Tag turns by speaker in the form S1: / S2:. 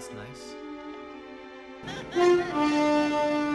S1: That's nice.